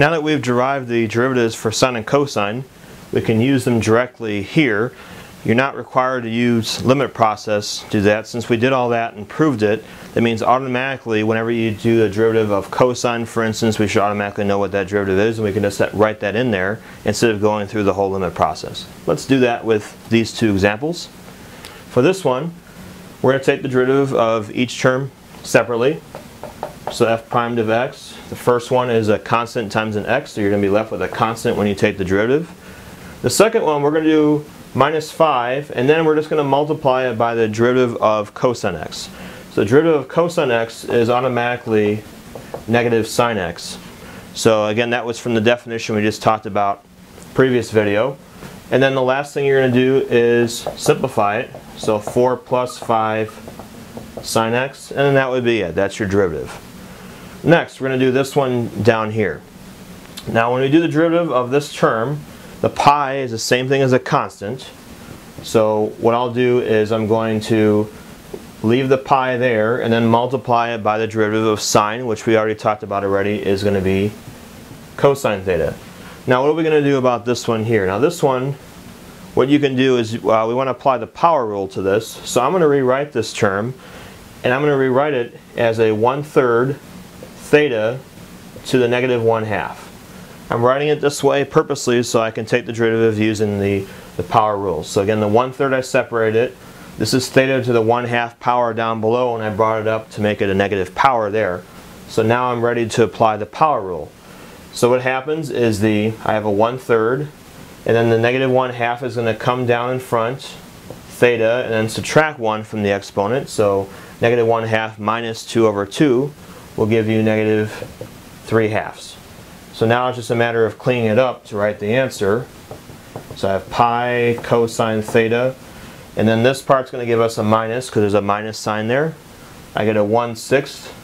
Now that we've derived the derivatives for sine and cosine, we can use them directly here. You're not required to use limit process to do that. Since we did all that and proved it, that means automatically whenever you do a derivative of cosine, for instance, we should automatically know what that derivative is and we can just write that in there instead of going through the whole limit process. Let's do that with these two examples. For this one, we're going to take the derivative of each term separately. So f prime of x, the first one is a constant times an x, so you're going to be left with a constant when you take the derivative. The second one, we're going to do minus 5, and then we're just going to multiply it by the derivative of cosine x. So the derivative of cosine x is automatically negative sine x. So again, that was from the definition we just talked about previous video. And then the last thing you're going to do is simplify it. So 4 plus 5 sine x, and then that would be it. That's your derivative. Next, we're going to do this one down here. Now when we do the derivative of this term, the pi is the same thing as a constant. So what I'll do is I'm going to leave the pi there and then multiply it by the derivative of sine, which we already talked about already, is going to be cosine theta. Now what are we going to do about this one here? Now this one, what you can do is uh, we want to apply the power rule to this. So I'm going to rewrite this term and I'm going to rewrite it as a one-third theta to the negative one half. I'm writing it this way purposely so I can take the derivative using the, the power rules. So again, the one third I separated it. This is theta to the one half power down below and I brought it up to make it a negative power there. So now I'm ready to apply the power rule. So what happens is the I have a one third and then the negative one half is going to come down in front theta and then subtract 1 from the exponent. So negative 1 half minus 2 over 2 will give you negative 3 halves. So now it's just a matter of cleaning it up to write the answer. So I have pi cosine theta. And then this part's going to give us a minus because there's a minus sign there. I get a 1 sixth.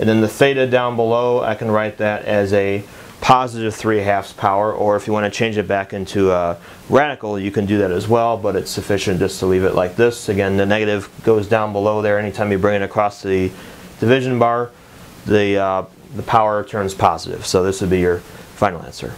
And then the theta down below, I can write that as a positive 3 halves power. Or if you want to change it back into a radical, you can do that as well. But it's sufficient just to leave it like this. Again, the negative goes down below there anytime you bring it across the division bar the, uh, the power turns positive. So this would be your final answer.